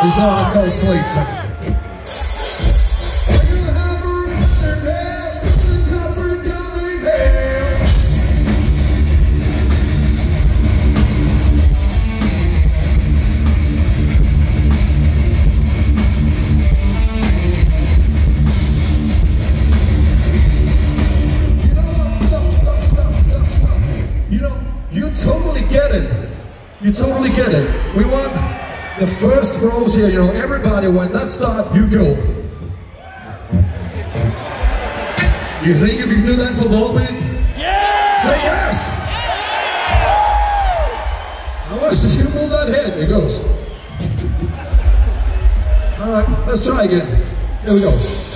This song is called know, you totally get it. You totally get it. We want the first rows here, you know, everybody, when that start, you go. You think you can do that for Volbeat? Yeah! Say yes! I want to see you move that head. It goes. All right, let's try again. Here we go.